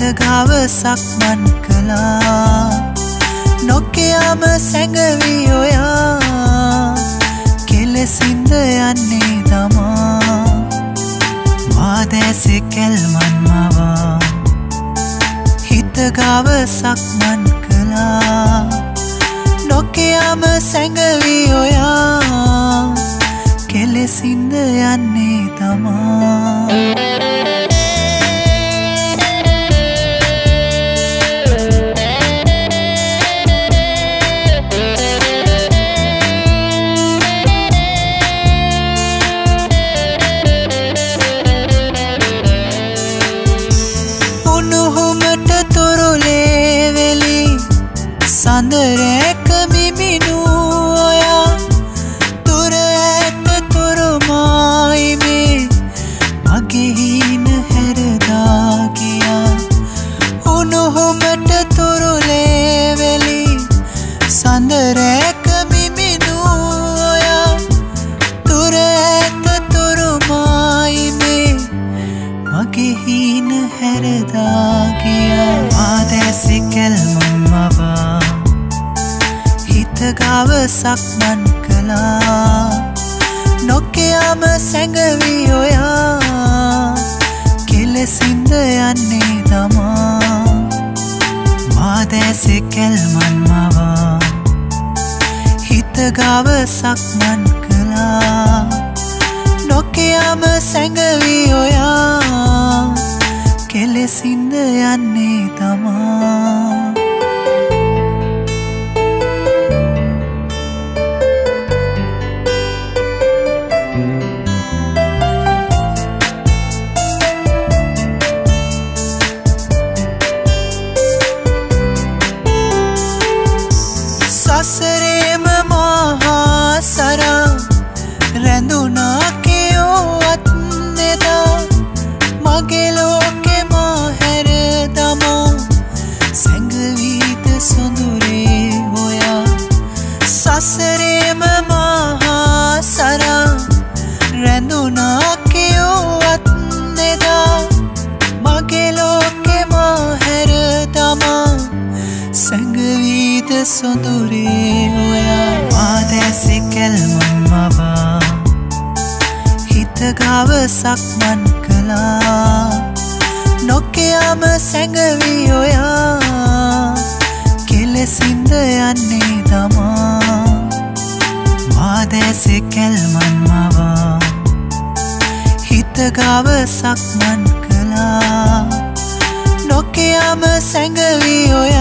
ගාව සක්මන් කළා. නොකයාම සැඟවී ඔයා. කෙලෙසින්ද යන්නේ තමා. මාදැසෙ කැල්මන් මවා. හිතගාව සක්මන් කළා. නොකයාම සැඟවී හැරදාගියා ආදැසි කැල්මන් මවා. හිතගාව සක්මන් කළා. නොකයාම සැඟවී ඔයා. කෙලෙසින්ද යන්නේ තමා. මාදැසි කැල්මන් මවා. හිතගාව සක්මන් කළා. නොකයාම සැඟවී ඔයා. සොඳුරේ ඔයා ආදැසිකැල් මන්මවා හිතගාව සක්මන් කළා. නොකයාම සැඟවී ඔයා. කෙලෙසින්ද යන්නේ තමා. ආදැසිකැල් මන්මවා හිතගාව සක්මන් කළා. නොකයාම සැඟවී ඔයා.